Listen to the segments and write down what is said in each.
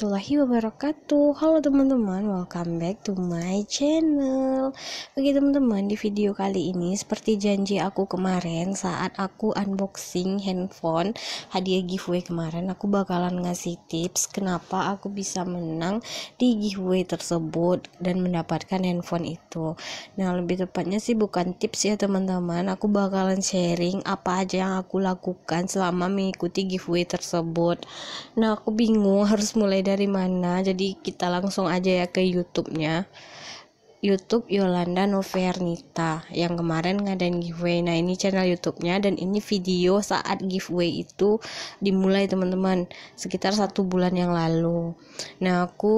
to Warahmatullahi wabarakatuh. Halo teman-teman Welcome back to my channel. Oke teman-teman Di video kali ini Seperti janji aku kemarin Saat aku unboxing handphone Hadiah giveaway kemarin Aku bakalan ngasih tips Kenapa aku bisa menang Di giveaway tersebut Dan mendapatkan handphone itu. Nah lebih tepatnya sih bukan tips ya teman-teman. Aku bakalan sharing Apa aja yang aku lakukan Selama mengikuti giveaway tersebut. Nah aku bingung harus mulai dari mana jadi kita langsung aja ya ke YouTube-nya YouTube Yolanda Novernita yang kemarin ngadain giveaway. Nah, ini channel YouTube-nya dan ini video saat giveaway itu dimulai teman-teman sekitar satu bulan yang lalu. Nah, aku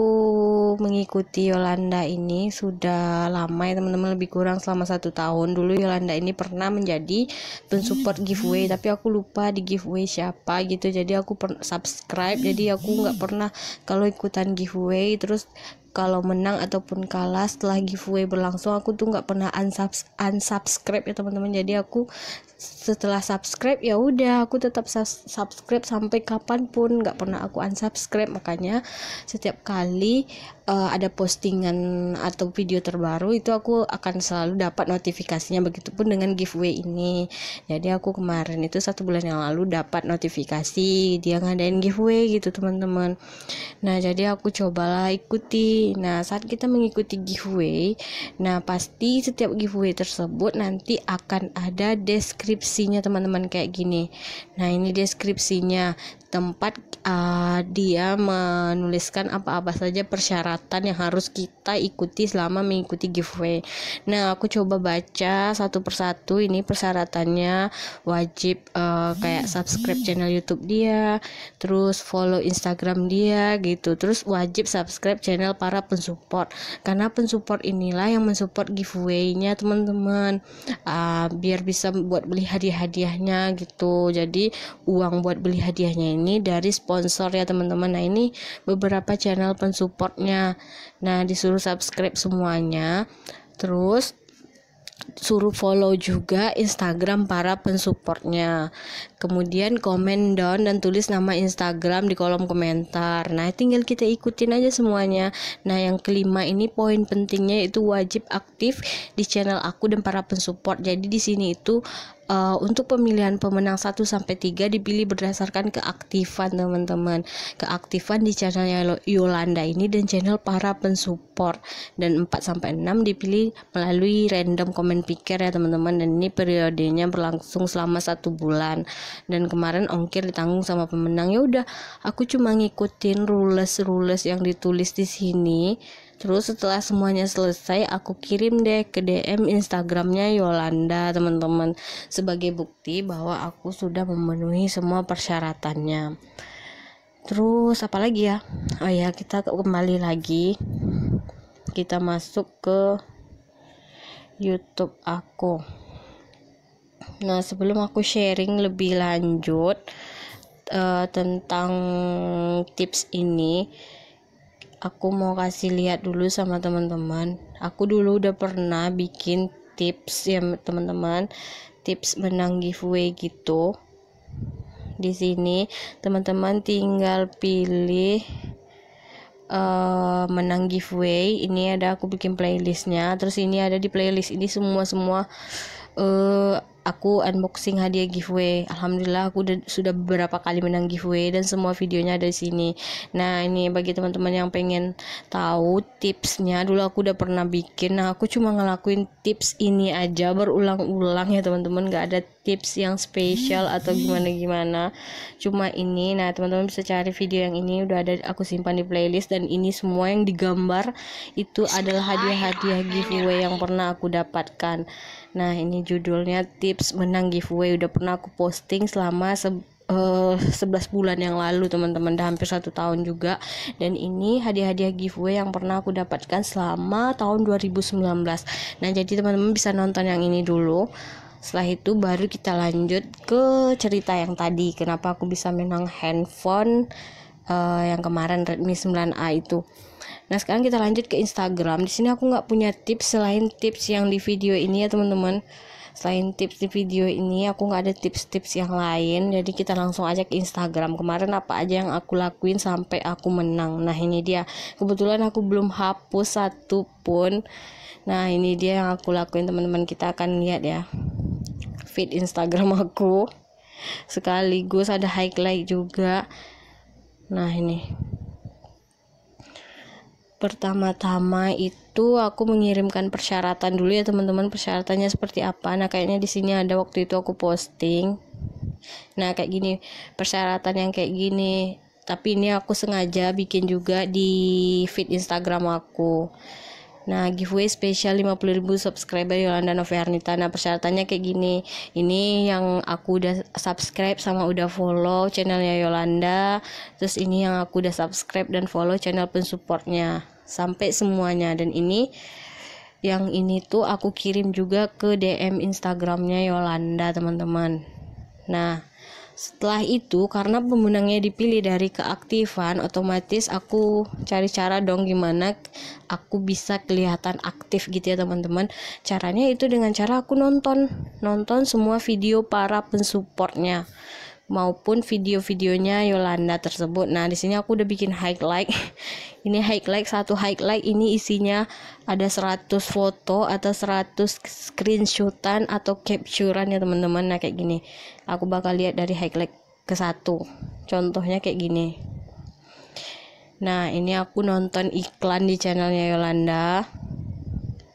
mengikuti Yolanda ini sudah lama ya teman-teman lebih kurang selama satu tahun. Dulu Yolanda ini pernah menjadi pensupport giveaway tapi aku lupa di giveaway siapa gitu. Jadi aku subscribe jadi aku nggak pernah kalau ikutan giveaway terus kalau menang ataupun kalah setelah giveaway berlangsung aku tuh nggak pernah unsubs unsubscribe ya teman-teman. Jadi aku setelah subscribe ya udah aku tetap subscribe sampai kapan pun. Nggak pernah aku unsubscribe. Makanya setiap kali uh, ada postingan atau video terbaru itu aku akan selalu dapat notifikasinya begitupun dengan giveaway ini. Jadi aku kemarin itu satu bulan yang lalu dapat notifikasi dia ngadain giveaway gitu teman-teman. Nah jadi aku cobalah ikuti nah saat kita mengikuti giveaway nah pasti setiap giveaway tersebut nanti akan ada deskripsi deskripsinya teman-teman kayak gini nah ini deskripsinya tempat uh, dia menuliskan apa-apa saja persyaratan yang harus kita ikuti selama mengikuti giveaway. Nah, aku coba baca satu persatu ini persyaratannya wajib uh, kayak subscribe channel YouTube dia, terus follow Instagram dia gitu. Terus wajib subscribe channel para pensupport. Karena pensupport inilah yang mensupport giveaway-nya teman-teman. Uh, biar bisa buat beli hadiah-hadiahnya gitu. Jadi uang buat beli hadiahnya ini dari sponsor ya teman-teman nah ini beberapa channel pensupportnya nah disuruh subscribe semuanya terus suruh follow juga Instagram para pensupportnya kemudian komen down dan tulis nama Instagram di kolom komentar. Nah tinggal kita ikutin aja semuanya. Nah yang kelima ini poin pentingnya itu wajib aktif di channel aku dan para pensupport. Jadi di sini itu uh, untuk pemilihan pemenang 1 sampai 3 dipilih berdasarkan keaktifan teman-teman. Keaktifan di channel Yolanda ini dan channel para pensupport. Dan 4 sampai 6 dipilih melalui random comment picker ya teman-teman. Dan ini periodenya berlangsung selama satu bulan dan kemarin ongkir ditanggung sama pemenang ya udah aku cuma ngikutin rules rules yang ditulis di sini Terus setelah semuanya selesai, aku kirim deh ke DM Instagramnya Yolanda teman-teman sebagai bukti bahwa aku sudah memenuhi semua persyaratannya. Terus apa lagi ya? Oh ya kita kembali lagi. Kita masuk ke YouTube aku. Nah sebelum aku sharing lebih lanjut uh, tentang tips ini aku mau kasih lihat dulu sama teman-teman. Aku dulu udah pernah bikin tips ya teman-teman tips menang giveaway gitu. Di sini teman-teman tinggal pilih uh, menang giveaway. Ini ada aku bikin playlistnya. Terus ini ada di playlist. Ini semua semua uh, aku unboxing hadiah giveaway. Alhamdulillah aku udah, sudah beberapa kali menang giveaway dan semua videonya ada di sini. Nah, ini bagi teman-teman yang pengen tahu tipsnya, dulu aku udah pernah bikin. Nah, aku cuma ngelakuin tips ini aja berulang-ulang ya teman-teman, gak ada tips yang spesial atau gimana-gimana. Cuma ini. Nah, teman-teman bisa cari video yang ini udah ada aku simpan di playlist dan ini semua yang digambar itu adalah hadiah-hadiah giveaway yang pernah aku dapatkan. Nah, ini judulnya tips menang giveaway. Udah pernah aku posting selama se uh, 11 bulan yang lalu teman-teman. Dah hampir satu tahun juga. Dan ini hadiah-hadiah giveaway yang pernah aku dapatkan selama tahun 2019 nah jadi teman-teman bisa nonton yang ini dulu. Setelah itu baru kita lanjut ke cerita yang tadi. Kenapa aku bisa menang handphone uh, yang kemarin Redmi 9A itu Nah sekarang kita lanjut ke Instagram. Di sini aku nggak punya tips selain tips yang di video ini ya teman-teman. selain tips di video ini aku nggak ada tips-tips yang lain. Jadi kita langsung aja ke Instagram. Kemarin apa aja yang aku lakuin sampai aku menang? Nah ini dia. Kebetulan aku belum hapus satu pun. Nah ini dia yang aku lakuin teman-teman. Kita akan lihat ya feed Instagram aku. Sekaligus ada highlight juga. Nah ini pertama-tama itu aku mengirimkan persyaratan dulu ya teman-teman persyaratannya seperti apa nah kayaknya di sini ada waktu itu aku posting nah kayak gini persyaratan yang kayak gini tapi ini aku sengaja bikin juga di feed Instagram aku Nah, giveaway spesial 50.000 subscriber Yolanda Noviarnita. Nah, persyaratannya kayak gini. Ini yang aku udah subscribe sama udah follow channelnya Yolanda. Terus ini yang aku udah subscribe dan follow channel pensupportnya sampai semuanya. Dan ini yang ini tuh aku kirim juga ke DM Instagramnya Yolanda teman-teman. Nah setelah itu karena pemenangnya dipilih dari keaktifan otomatis aku cari cara dong gimana aku bisa kelihatan aktif gitu ya teman-teman. Caranya itu dengan cara aku nonton. Nonton semua video para pensupportnya maupun video-videonya Yolanda tersebut. Nah, di sini aku udah bikin highlight. ini highlight satu highlight ini isinya ada 100 foto atau 100 screenshotan atau capturean ya teman-teman. Nah, kayak gini. Aku bakal lihat dari highlight ke satu. Contohnya kayak gini. Nah, ini aku nonton iklan di channelnya Yolanda.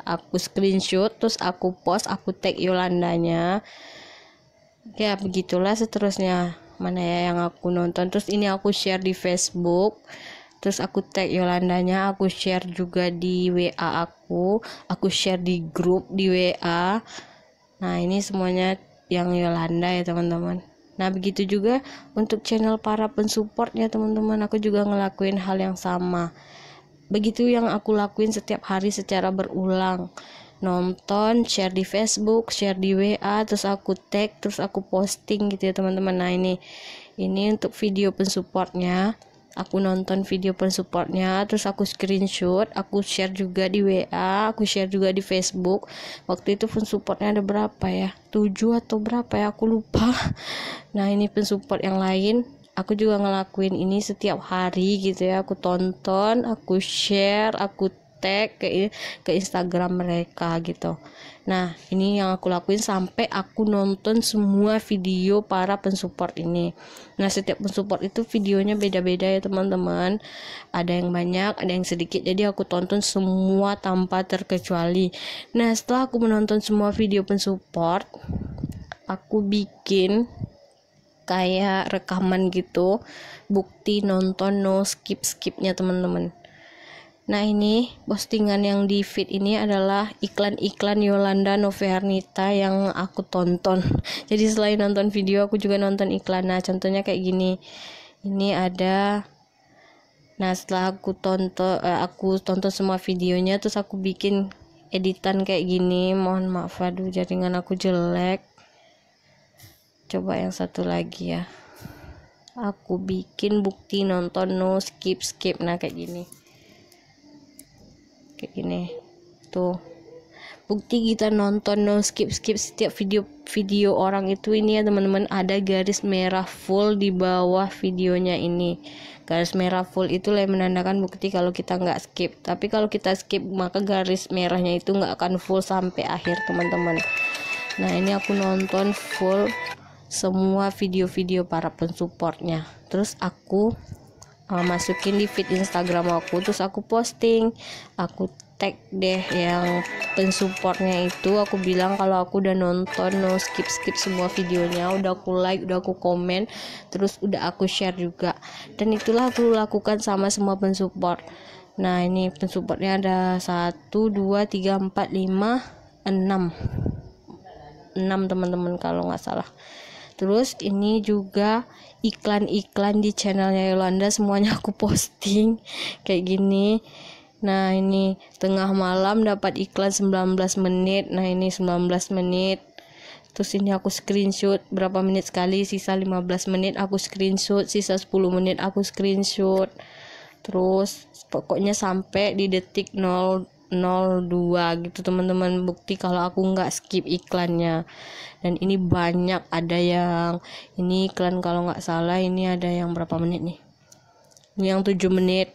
Aku screenshot, terus aku post, aku tag Yolandanya ya begitulah seterusnya. Mana ya yang aku nonton. Terus ini aku share di Facebook. Terus aku tag Yolandanya. Aku share juga di WA aku. Aku share di grup di WA nah ini semuanya yang Yolanda ya teman-teman. Nah begitu juga untuk channel para pensupportnya teman-teman. Aku juga ngelakuin hal yang sama. Begitu yang aku lakuin setiap hari secara berulang nonton share di Facebook share di WA terus aku tag terus aku posting gitu ya teman-teman. Nah ini ini untuk video pensupportnya aku nonton video pensupportnya terus aku screenshot aku share juga di WA aku share juga di Facebook. Waktu itu pensupportnya ada berapa ya? 7 atau berapa ya? Aku lupa. Nah ini pensupport yang lain. Aku juga ngelakuin ini setiap hari gitu ya. Aku tonton aku share aku tag ke ke Instagram mereka gitu. Nah, ini yang aku lakuin sampai aku nonton semua video para pensupport ini. Nah, setiap pensupport itu videonya beda-beda ya, teman-teman. Ada yang banyak, ada yang sedikit. Jadi aku tonton semua tanpa terkecuali. Nah, setelah aku menonton semua video pensupport, aku bikin kayak rekaman gitu bukti nonton no skip skipnya teman-teman Nah ini postingan yang di feed ini adalah iklan-iklan Yolanda Noviarnita yang aku tonton. Jadi selain nonton video aku juga nonton iklan. Nah contohnya kayak gini. Ini ada. Nah setelah aku tonton, eh, aku tonton semua videonya, terus aku bikin editan kayak gini. Mohon maaf, aduh jaringan aku jelek. Coba yang satu lagi ya. Aku bikin bukti nonton no skip skip. Nah kayak gini kayak gini. Tuh. Bukti kita nonton no skip skip setiap video video orang itu. Ini ya teman-teman ada garis merah full di bawah videonya ini. Garis merah full itu yang menandakan bukti kalau kita nggak skip. Tapi kalau kita skip maka garis merahnya itu nggak akan full sampai akhir teman-teman. Nah ini aku nonton full semua video-video para pensupportnya terus aku uh, masukin di feed Instagram aku terus aku posting. Aku tag deh yang pensupportnya itu. Aku bilang kalau aku udah nonton no skip skip semua videonya. Udah aku like udah aku komen. Terus udah aku share juga. Dan itulah aku lakukan sama semua pensupport. Nah ini pensupportnya ada satu dua tiga empat lima enam. Enam teman-teman kalau nggak salah terus ini juga iklan-iklan di channelnya Yolanda semuanya aku posting. Kayak gini. Nah ini tengah malam dapat iklan 19 menit. Nah ini 19 menit. Terus ini aku screenshot. Berapa menit sekali? Sisa 15 menit aku screenshot. Sisa 10 menit aku screenshot. Terus pokoknya sampai di detik 0 02 gitu teman-teman. Bukti kalau aku nggak skip iklannya. Dan ini banyak ada yang ini iklan kalau nggak salah ini ada yang berapa menit nih? Ini yang 7 menit.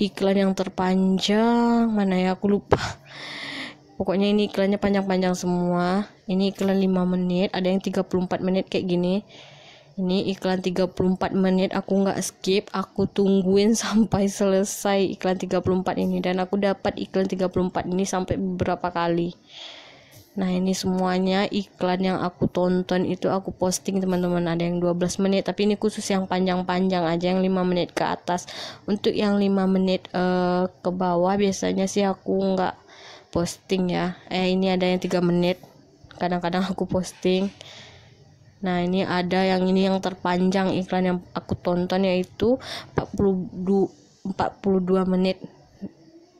Iklan yang terpanjang mana ya aku lupa. Pokoknya ini iklannya panjang-panjang semua. Ini iklan 5 menit ada yang 34 menit kayak gini ini iklan 34 menit aku nggak skip. Aku tungguin sampai selesai iklan 34 ini. Dan aku dapat iklan 34 ini sampai beberapa kali. Nah ini semuanya iklan yang aku tonton itu aku posting teman-teman. Ada yang 12 menit tapi ini khusus yang panjang-panjang aja yang 5 menit ke atas. Untuk yang 5 menit uh, ke bawah biasanya sih aku nggak posting ya. Eh ini ada yang 3 menit. Kadang-kadang aku posting Nah, ini ada yang ini yang terpanjang iklan yang aku tonton yaitu 42 42 menit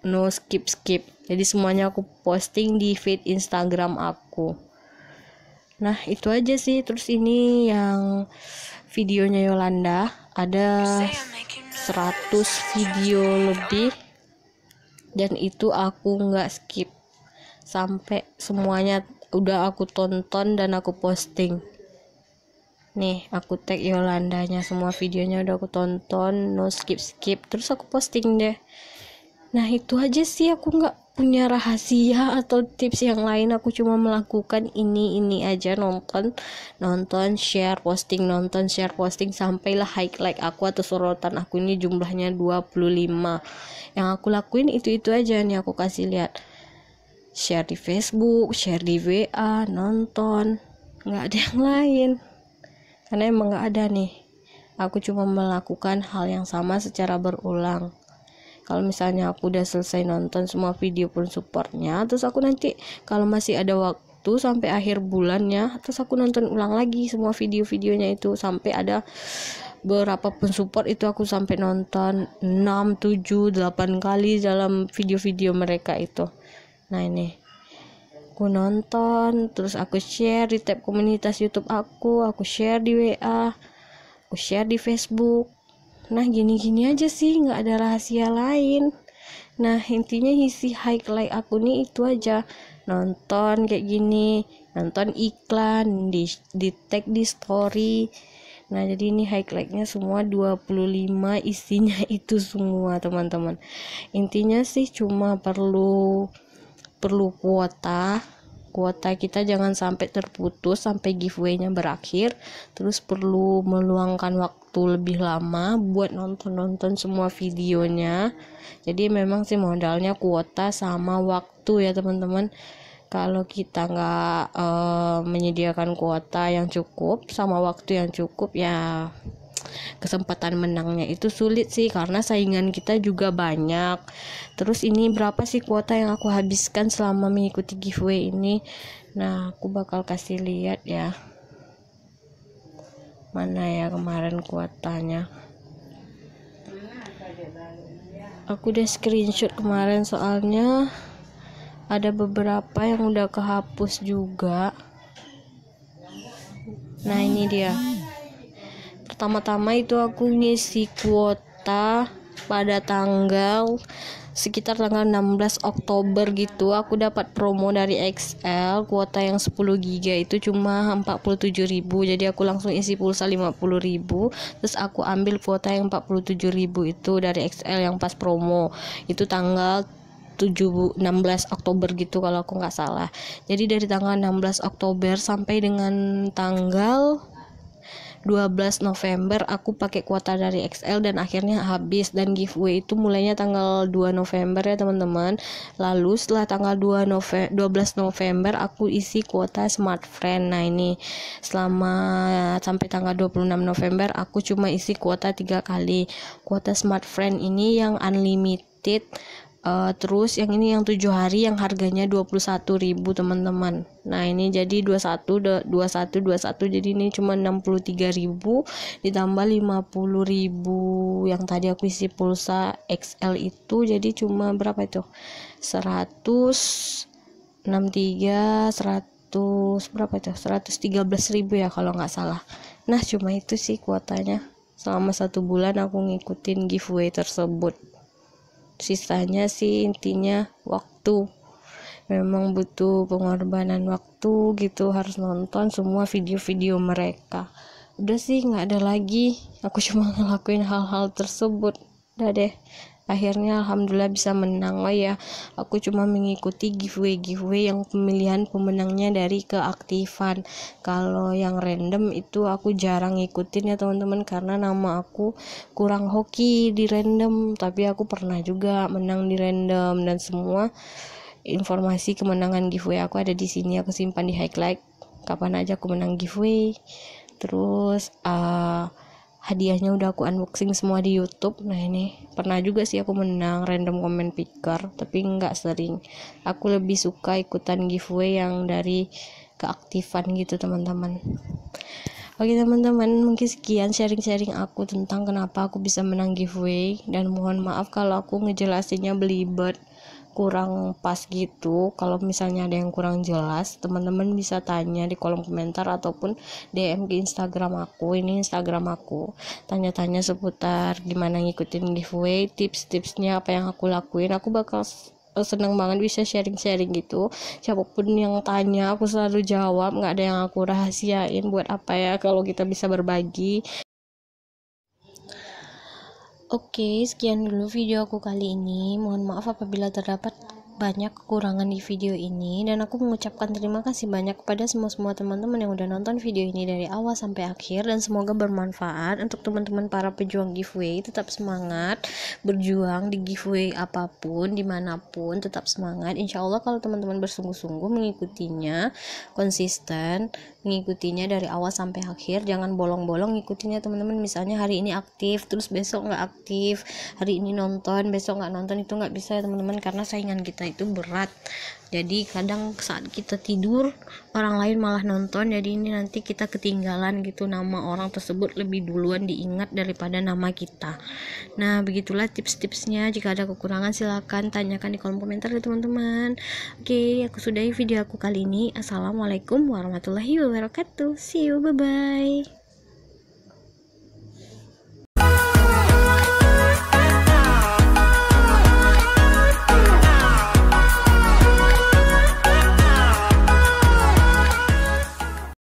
no skip skip. Jadi semuanya aku posting di feed Instagram aku. Nah, itu aja sih. Terus ini yang videonya Yolanda ada 100 video lebih dan itu aku nggak skip sampai semuanya udah aku tonton dan aku posting nih aku tag Yolandanya semua videonya udah aku tonton no skip skip. Terus aku posting deh. Nah itu aja sih aku nggak punya rahasia atau tips yang lain. Aku cuma melakukan ini ini aja nonton nonton share posting nonton share posting sampailah like aku atau sorotan aku ini jumlahnya 25 yang aku lakuin itu itu aja nih aku kasih lihat. Share di Facebook share di WA nonton. Nggak ada yang lain karena emang gak ada nih. Aku cuma melakukan hal yang sama secara berulang. Kalau misalnya aku udah selesai nonton semua video pun supportnya terus aku nanti kalau masih ada waktu sampai akhir bulannya terus aku nonton ulang lagi semua video-videonya itu. Sampai ada berapa pun support itu aku sampai nonton 6, 7, 8 kali dalam video-video mereka itu. Nah ini aku nonton terus aku share di tab komunitas YouTube aku aku share di WA aku share di Facebook. Nah gini-gini aja sih nggak ada rahasia lain. Nah intinya isi highlight aku nih itu aja. Nonton kayak gini nonton iklan di di tag di story. Nah, jadi ini highlightnya semua 25 isinya itu semua, teman-teman. Intinya sih cuma perlu perlu kuota. Kuota kita jangan sampai terputus sampai giveaway-nya berakhir. Terus perlu meluangkan waktu lebih lama buat nonton-nonton semua videonya. Jadi memang sih modalnya kuota sama waktu ya teman-teman. Kalau kita nggak uh, menyediakan kuota yang cukup sama waktu yang cukup ya kesempatan menangnya itu sulit sih karena saingan kita juga banyak. Terus ini berapa sih kuota yang aku habiskan selama mengikuti giveaway ini? Nah aku bakal kasih lihat ya. Mana ya kemarin kuotanya? Aku udah screenshot kemarin soalnya ada beberapa yang udah kehapus juga. Nah ini dia pertama-tama itu aku ngisi kuota pada tanggal sekitar tanggal 16 Oktober gitu. Aku dapat promo dari XL kuota yang 10 GB itu cuma 47.000 jadi aku langsung isi pulsa 50.000 terus aku ambil kuota yang 47.000 itu dari XL yang pas promo. Itu tanggal 7 16 Oktober gitu kalau aku nggak salah. Jadi dari tanggal 16 Oktober sampai dengan tanggal 12 November aku pakai kuota dari XL dan akhirnya habis. Dan giveaway itu mulainya tanggal 2 November ya teman-teman. Lalu setelah tanggal 2 November 12 November aku isi kuota Smart Friend. Nah ini selama sampai tanggal 26 November aku cuma isi kuota tiga kali. Kuota Smart Friend ini yang unlimited Uh, terus yang ini yang tujuh hari yang harganya 21.000 teman-teman. Nah, ini jadi 21 21 21 jadi ini cuma 63.000 ditambah 50.000 yang tadi aku isi pulsa XL itu jadi cuma berapa itu? 163 100 berapa itu? 113.000 ya kalau nggak salah. Nah, cuma itu sih kuotanya. Selama satu bulan aku ngikutin giveaway tersebut. Sisanya sih intinya waktu. Memang butuh pengorbanan waktu gitu harus nonton semua video-video mereka. Udah sih nggak ada lagi. Aku cuma ngelakuin hal-hal tersebut. Udah deh akhirnya alhamdulillah bisa menang. Oh ya aku cuma mengikuti giveaway giveaway yang pemilihan pemenangnya dari keaktifan. Kalau yang random itu aku jarang ngikutin ya teman-teman karena nama aku kurang hoki di random. Tapi aku pernah juga menang di random dan semua informasi kemenangan giveaway aku ada di sini. Aku simpan di highlight. Kapan aja aku menang giveaway. Terus uh, hadiahnya udah aku unboxing semua di YouTube. Nah ini pernah juga sih aku menang random comment picker tapi nggak sering. Aku lebih suka ikutan giveaway yang dari keaktifan gitu teman-teman. Oke teman-teman mungkin sekian sharing-sharing aku tentang kenapa aku bisa menang giveaway. Dan mohon maaf kalau aku ngejelasinnya belibet kurang pas gitu kalau misalnya ada yang kurang jelas teman-teman bisa tanya di kolom komentar ataupun DM ke Instagram aku. Ini Instagram aku. Tanya-tanya seputar gimana ngikutin giveaway tips-tipsnya apa yang aku lakuin. Aku bakal seneng banget bisa sharing-sharing gitu. Siapa pun yang tanya aku selalu jawab. Nggak ada yang aku rahasiain buat apa ya kalau kita bisa berbagi Oke, sekian dulu video aku kali ini. Mohon maaf apabila terdapat banyak kekurangan di video ini. Dan aku mengucapkan terima kasih banyak kepada semua-semua teman-teman yang udah nonton video ini dari awal sampai akhir. Dan semoga bermanfaat untuk teman-teman para pejuang giveaway. Tetap semangat berjuang di giveaway apa pun di mana pun tetap semangat. Insya Allah kalau teman-teman bersungguh-sungguh mengikutinya konsisten mengikutinya dari awal sampai akhir. Jangan bolong-bolong ngikutinya teman-teman. Misalnya hari ini aktif terus besok nggak aktif. Hari ini nonton besok nggak nonton itu nggak bisa ya teman-teman. Karena saingan kita itu berat jadi kadang saat kita tidur orang lain malah nonton jadi ini nanti kita ketinggalan gitu nama orang tersebut lebih duluan diingat daripada nama kita. Nah begitulah tips-tipsnya. Jika ada kekurangan silahkan tanyakan di kolom komentar ya teman-teman. Oke aku sudahi video aku kali ini. Assalamualaikum warahmatullahi wabarakatuh. See you bye bye